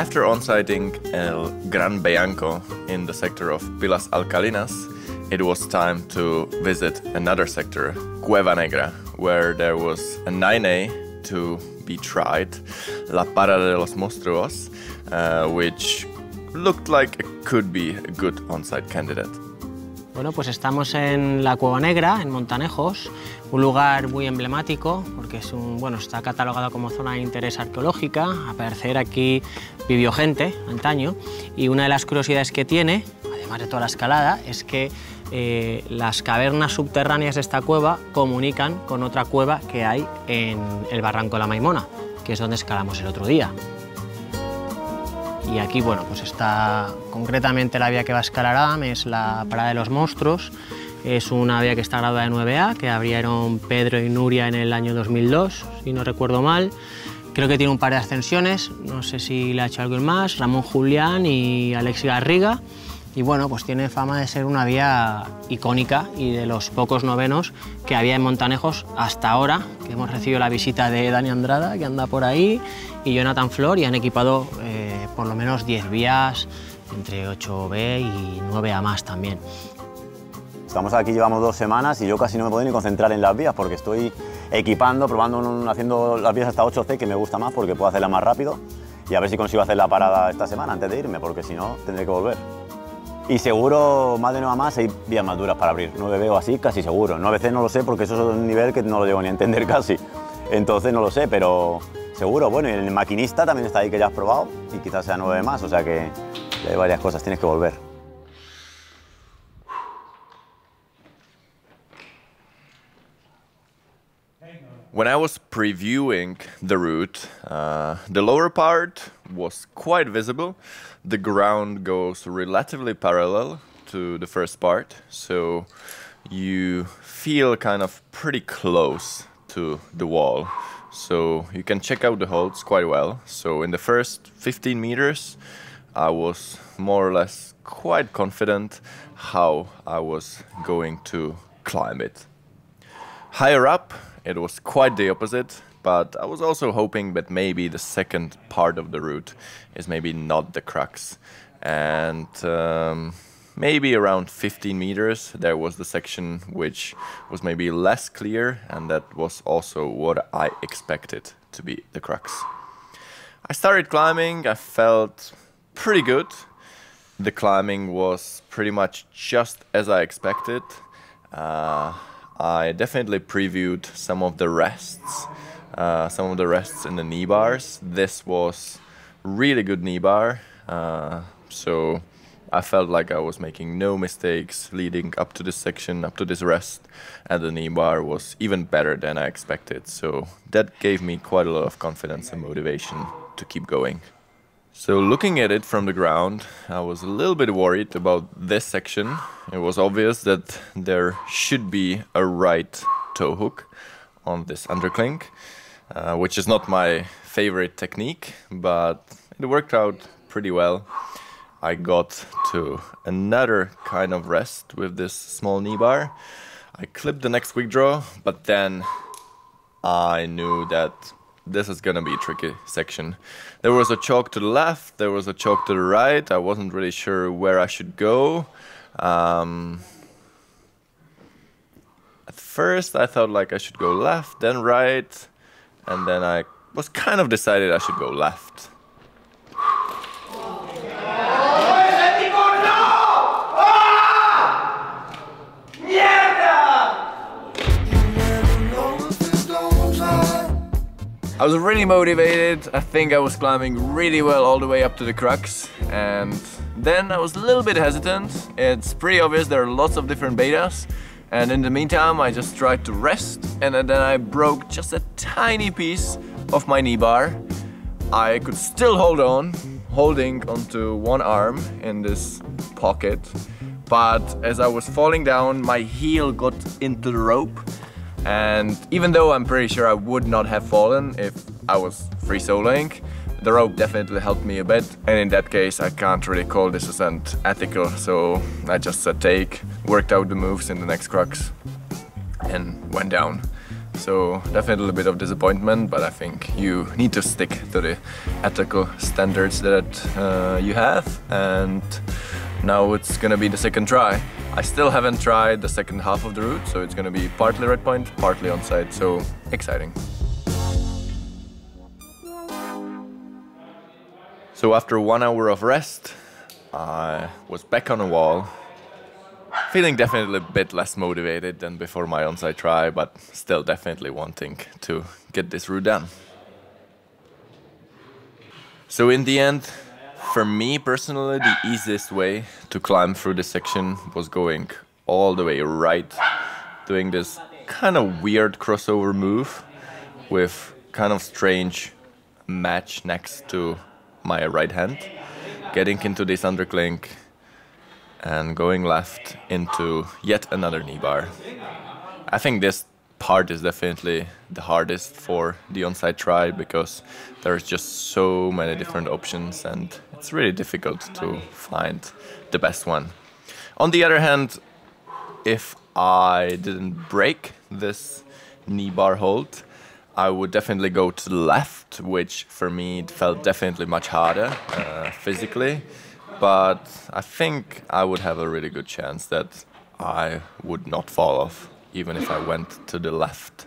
After on-sighting El Gran Bianco in the sector of Pilas Alcalinas, it was time to visit another sector, Cueva Negra, where there was a 9A to be tried, La Parada de los Monstruos, uh, which looked like it could be a good on-sight candidate. Bueno, pues estamos en la Cueva Negra, en Montanejos, un lugar muy emblemático porque es un, bueno, está catalogado como zona de interés arqueológica. A parecer aquí vivió gente antaño y una de las curiosidades que tiene, además de toda la escalada, es que eh, las cavernas subterráneas de esta cueva comunican con otra cueva que hay en el Barranco de la Maimona, que es donde escalamos el otro día. Y aquí, bueno, pues está concretamente la vía que va a escalar Adam, es la Parada de los Monstruos. Es una vía que está graduada de 9A, que abrieron Pedro y Nuria en el año 2002, si no recuerdo mal. Creo que tiene un par de ascensiones, no sé si le ha hecho alguien más, Ramón Julián y Alex Garriga. Y bueno, pues tiene fama de ser una vía icónica y de los pocos novenos que había en Montanejos hasta ahora, que hemos recibido la visita de Dani Andrada, que anda por ahí, y Jonathan Flor, y han equipado eh, por lo menos 10 vías, entre 8B y 9A más también. Estamos aquí, llevamos dos semanas y yo casi no me puedo ni concentrar en las vías porque estoy equipando, probando, haciendo las vías hasta 8C, que me gusta más porque puedo hacerla más rápido y a ver si consigo hacer la parada esta semana antes de irme, porque si no tendré que volver. Y seguro, más de nuevo más, hay vías más duras para abrir. 9B o así, casi seguro. 9C no lo sé porque eso es un nivel que no lo llego ni a entender casi. Entonces no lo sé, pero seguro. Bueno, y el maquinista también está ahí que ya has probado y quizás sea 9 más, o sea que hay varias cosas, tienes que volver. When I was previewing the route, uh, the lower part was quite visible. The ground goes relatively parallel to the first part, so you feel kind of pretty close to the wall. So you can check out the holds quite well. So in the first 15 meters, I was more or less quite confident how I was going to climb it. Higher up, it was quite the opposite, but I was also hoping that maybe the second part of the route is maybe not the crux. And um, maybe around 15 meters, there was the section which was maybe less clear, and that was also what I expected to be the crux. I started climbing, I felt pretty good. The climbing was pretty much just as I expected. Uh, I definitely previewed some of the rests, uh, some of the rests in the knee bars. This was really good knee bar, uh, so I felt like I was making no mistakes leading up to this section, up to this rest, and the knee bar was even better than I expected. So that gave me quite a lot of confidence and motivation to keep going. So looking at it from the ground, I was a little bit worried about this section. It was obvious that there should be a right toe hook on this undercling, uh, which is not my favorite technique, but it worked out pretty well. I got to another kind of rest with this small knee bar. I clipped the next quick draw, but then I knew that this is gonna be a tricky section. There was a chalk to the left, there was a chalk to the right. I wasn't really sure where I should go. Um, at first, I thought like I should go left, then right, and then I was kind of decided I should go left. I was really motivated. I think I was climbing really well all the way up to the crux. And then I was a little bit hesitant. It's pretty obvious there are lots of different betas. And in the meantime, I just tried to rest. And then I broke just a tiny piece of my knee bar. I could still hold on, holding onto one arm in this pocket. But as I was falling down, my heel got into the rope and even though I'm pretty sure I would not have fallen if I was free soloing, the rope definitely helped me a bit. And in that case, I can't really call this ascent ethical. So I just said take, worked out the moves in the next crux and went down. So definitely a bit of disappointment, but I think you need to stick to the ethical standards that uh, you have. And now it's gonna be the second try. I still haven't tried the second half of the route, so it's gonna be partly red point, partly on sight, so exciting. So after one hour of rest, I was back on the wall, feeling definitely a bit less motivated than before my on-sight try, but still definitely wanting to get this route done. So in the end, for me personally, the easiest way to climb through this section was going all the way right, doing this kind of weird crossover move with kind of strange match next to my right hand, getting into this undercling and going left into yet another knee bar. I think this part is definitely the hardest for the on-sight try because there's just so many different options and it's really difficult to find the best one. On the other hand, if I didn't break this knee bar hold, I would definitely go to the left, which for me it felt definitely much harder uh, physically. But I think I would have a really good chance that I would not fall off, even if I went to the left.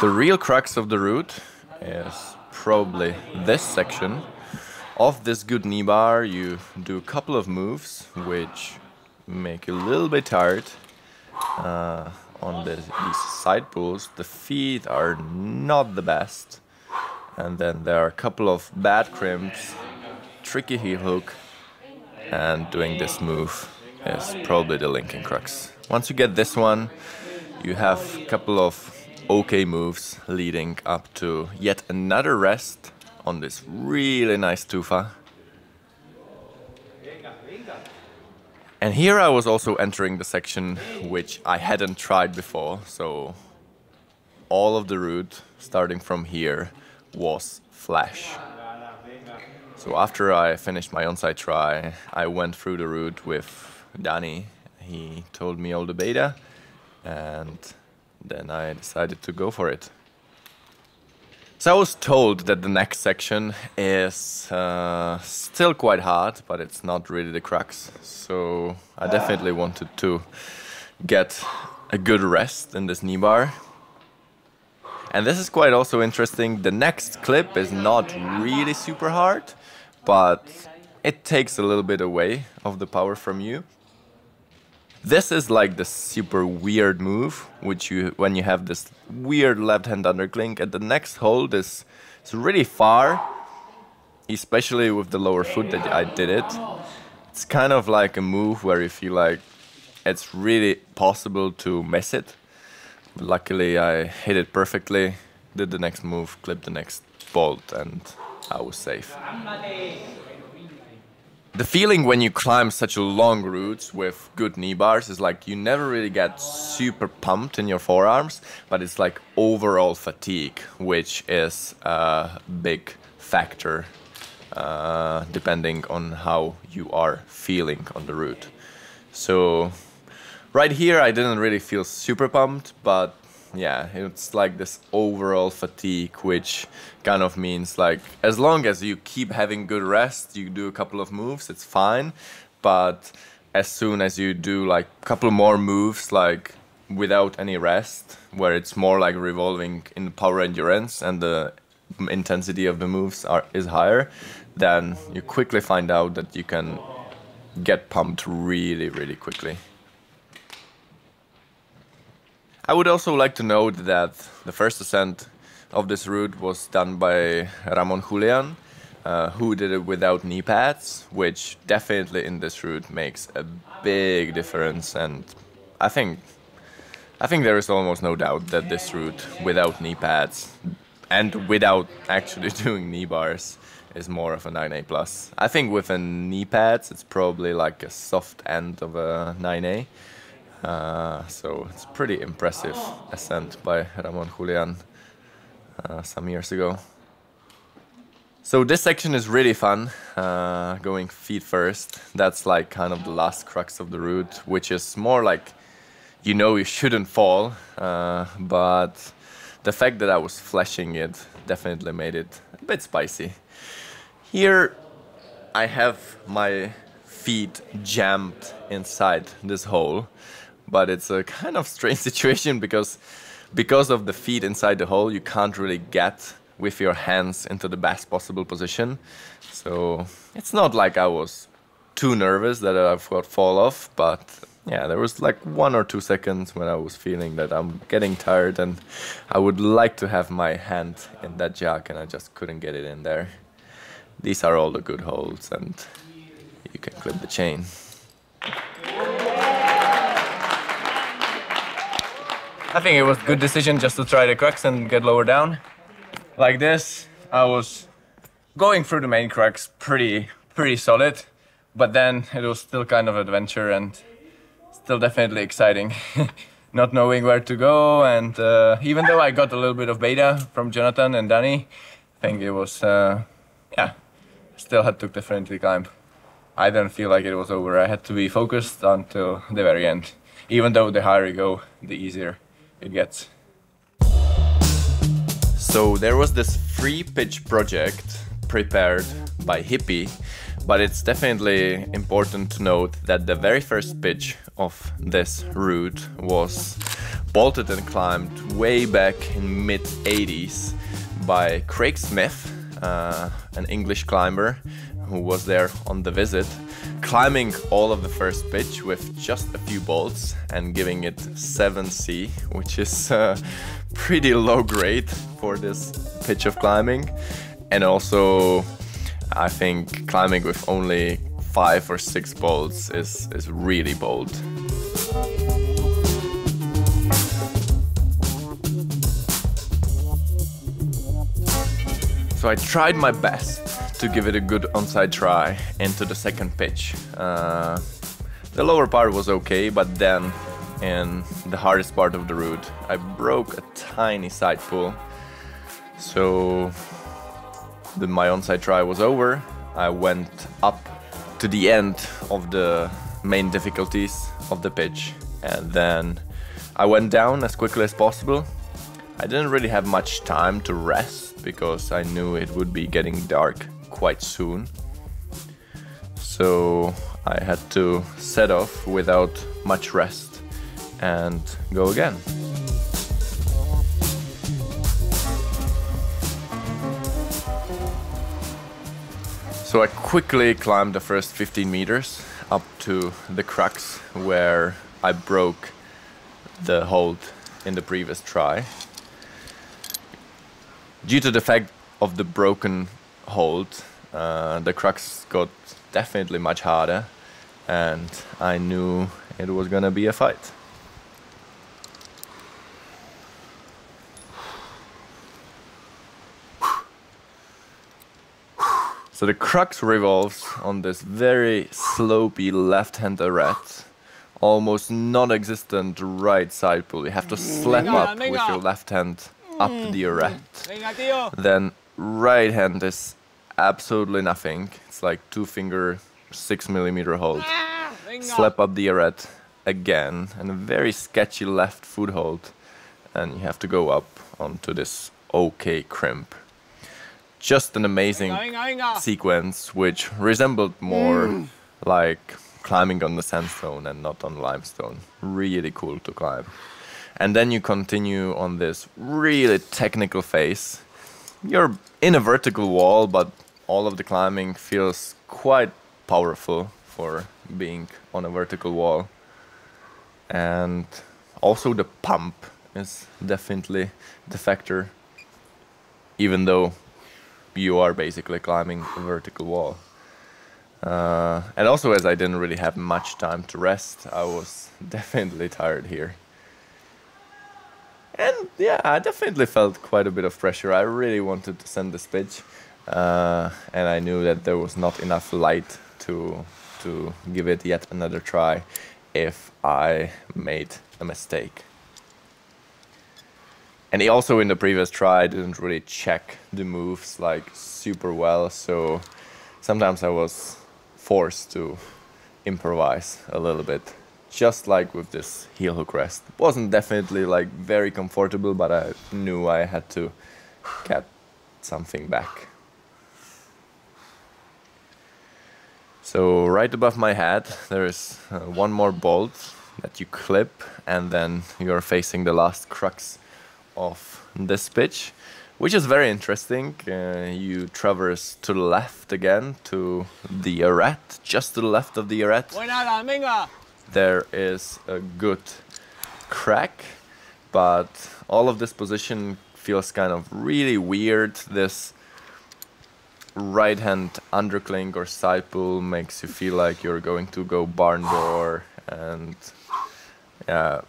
The real crux of the route is probably this section. Off this good knee bar, you do a couple of moves, which make you a little bit tired. Uh, on the, these side pulls, the feet are not the best. And then there are a couple of bad crimps, tricky heel hook, and doing this move is probably the linking crux. Once you get this one, you have a couple of okay moves leading up to yet another rest on this really nice tufa. And here I was also entering the section which I hadn't tried before, so all of the route starting from here was flash. So after I finished my on-sight try, I went through the route with Dani. He told me all the beta and then I decided to go for it. So I was told that the next section is uh, still quite hard, but it's not really the crux. So I definitely wanted to get a good rest in this knee bar. And this is quite also interesting. The next clip is not really super hard, but it takes a little bit away of the power from you. This is like the super weird move, which you when you have this weird left hand undercling, and the next hold is, is really far, especially with the lower foot that I did it. It's kind of like a move where you feel like it's really possible to miss it. But luckily I hit it perfectly, did the next move, clipped the next bolt, and I was safe. The feeling when you climb such a long route with good knee bars is like you never really get super pumped in your forearms, but it's like overall fatigue, which is a big factor uh, depending on how you are feeling on the route. So right here I didn't really feel super pumped, but yeah, it's like this overall fatigue, which kind of means like as long as you keep having good rest, you do a couple of moves, it's fine. But as soon as you do like a couple more moves, like without any rest, where it's more like revolving in power endurance and the intensity of the moves are is higher, then you quickly find out that you can get pumped really, really quickly. I would also like to note that the first ascent of this route was done by Ramon Julian, uh, who did it without knee pads, which definitely in this route makes a big difference. And I think, I think there is almost no doubt that this route without knee pads and without actually doing knee bars is more of a 9A plus. I think with a knee pads, it's probably like a soft end of a 9A. Uh, so it's pretty impressive ascent by Ramon Julian uh, some years ago. So this section is really fun, uh, going feet first. That's like kind of the last crux of the route, which is more like you know you shouldn't fall, uh, but the fact that I was flashing it definitely made it a bit spicy. Here I have my feet jammed inside this hole, but it's a kind of strange situation because because of the feet inside the hole, you can't really get with your hands into the best possible position. So it's not like I was too nervous that I would fall off, but yeah, there was like one or two seconds when I was feeling that I'm getting tired and I would like to have my hand in that jack and I just couldn't get it in there. These are all the good holes and you can clip the chain. I think it was a good decision just to try the crux and get lower down. Like this, I was going through the main crux pretty pretty solid, but then it was still kind of adventure and still definitely exciting. Not knowing where to go, and uh, even though I got a little bit of beta from Jonathan and Dani, I think it was, uh, yeah, still had to definitely climb. I didn't feel like it was over. I had to be focused until the very end. Even though the higher you go, the easier it gets. So there was this free pitch project prepared by Hippie, but it's definitely important to note that the very first pitch of this route was bolted and climbed way back in mid 80s by Craig Smith, uh, an English climber who was there on the visit, climbing all of the first pitch with just a few bolts and giving it 7C, which is uh, pretty low grade for this pitch of climbing. And also, I think climbing with only five or six bolts is, is really bold. So I tried my best to give it a good onsight try into the second pitch. Uh, the lower part was okay, but then in the hardest part of the route, I broke a tiny side pull. So the, my onsight try was over. I went up to the end of the main difficulties of the pitch, and then I went down as quickly as possible. I didn't really have much time to rest because I knew it would be getting dark quite soon. So I had to set off without much rest and go again. So I quickly climbed the first 15 meters up to the crux where I broke the hold in the previous try due to the fact of the broken hold, uh, the crux got definitely much harder, and I knew it was gonna be a fight. So the crux revolves on this very slopey left-hand arete, almost non-existent right side pull. You have to slap up with your left hand up the arete. Then right hand is absolutely nothing. It's like two finger, six millimeter hold. Slap up the arete again and a very sketchy left foot hold. And you have to go up onto this OK crimp. Just an amazing sequence which resembled more mm. like climbing on the sandstone and not on limestone. Really cool to climb and then you continue on this really technical phase. You're in a vertical wall, but all of the climbing feels quite powerful for being on a vertical wall. And also the pump is definitely the factor, even though you are basically climbing a vertical wall. Uh, and also, as I didn't really have much time to rest, I was definitely tired here. And yeah, I definitely felt quite a bit of pressure. I really wanted to send this pitch, uh, and I knew that there was not enough light to to give it yet another try if I made a mistake. And he also in the previous try didn't really check the moves like super well, so sometimes I was forced to improvise a little bit just like with this heel hook rest. Wasn't definitely like very comfortable, but I knew I had to get something back. So right above my head there is uh, one more bolt that you clip and then you're facing the last crux of this pitch which is very interesting. Uh, you traverse to the left again to the arete, just to the left of the arete. There is a good crack, but all of this position feels kind of really weird. This right hand undercling or side pull makes you feel like you're going to go barn door and yeah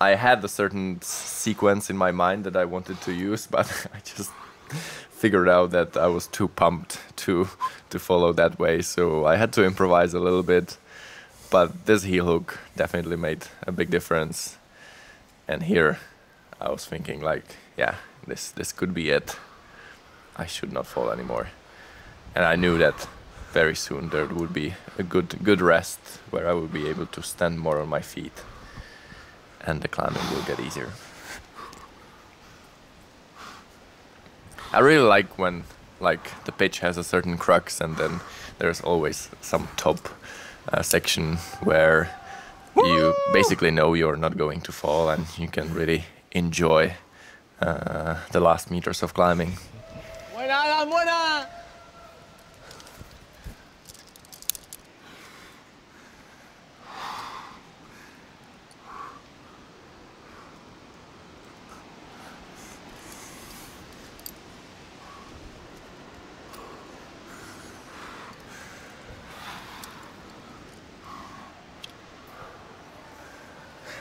I had a certain sequence in my mind that I wanted to use, but I just figured out that I was too pumped to to follow that way, so I had to improvise a little bit. But this heel hook definitely made a big difference. And here, I was thinking like, yeah, this this could be it. I should not fall anymore. And I knew that very soon there would be a good good rest where I would be able to stand more on my feet and the climbing will get easier. I really like when like the pitch has a certain crux and then there's always some top uh, section where you basically know you're not going to fall and you can really enjoy uh, the last meters of climbing. Buena, buena.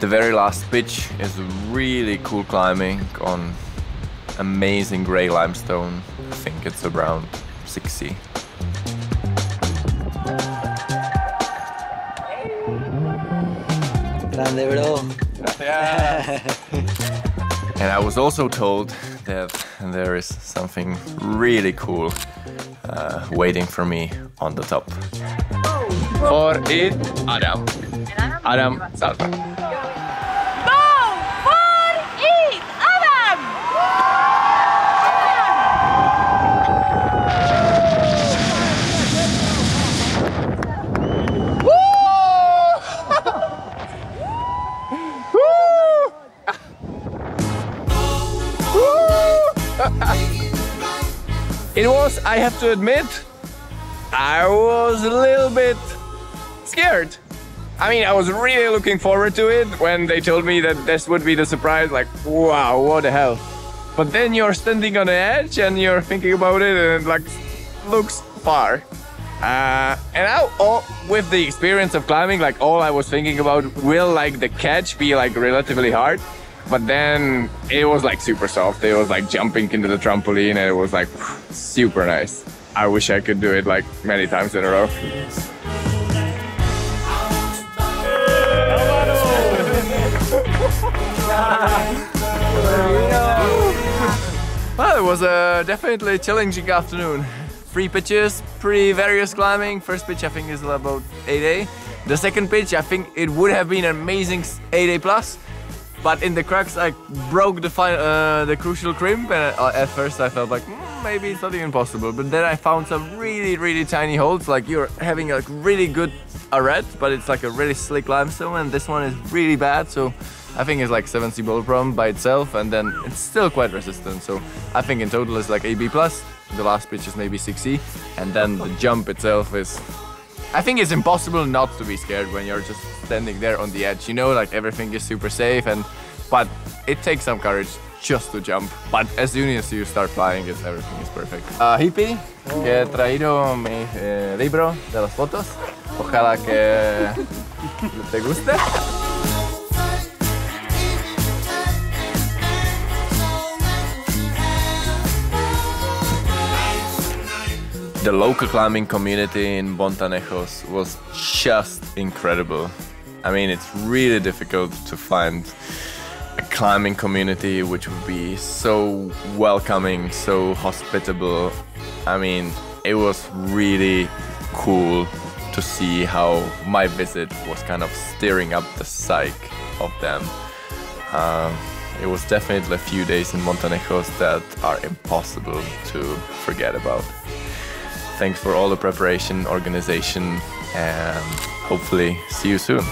The very last pitch is really cool climbing on amazing grey limestone. I think it's around 60. Grande, bro. and I was also told that there is something really cool uh, waiting for me on the top. For it, Adam. Adam, salta. I have to admit, I was a little bit scared. I mean, I was really looking forward to it when they told me that this would be the surprise, like, wow, what the hell. But then you're standing on the edge and you're thinking about it and it like looks far. Uh, and now, all, with the experience of climbing, like all I was thinking about, will like the catch be like relatively hard? But then it was like super soft. It was like jumping into the trampoline and it was like super nice. I wish I could do it like many times in a row. well, it was a definitely challenging afternoon. Three pitches, pretty various climbing. First pitch I think is about 8A. The second pitch I think it would have been an amazing 8A plus. But in the cracks, I broke the uh, the crucial crimp, and uh, at first I felt like mm, maybe it's not even possible. But then I found some really, really tiny holes. Like you're having a really good arete, but it's like a really slick limestone, and this one is really bad. So I think it's like 7C boulder problem by itself, and then it's still quite resistant. So I think in total it's like AB plus. The last pitch is maybe 6C, and then the jump itself is I think it's impossible not to be scared when you're just standing there on the edge. You know, like everything is super safe, and but it takes some courage just to jump. But as soon as you start flying, it's, everything is perfect. Uh, hippie, que he traído mi eh, libro de las fotos. Ojalá que ¿Te gusta? The local climbing community in Montanejos was just incredible. I mean, it's really difficult to find a climbing community which would be so welcoming, so hospitable. I mean, it was really cool to see how my visit was kind of stirring up the psyche of them. Um, it was definitely a few days in Montanejos that are impossible to forget about. Thanks for all the preparation, organization, and hopefully see you soon.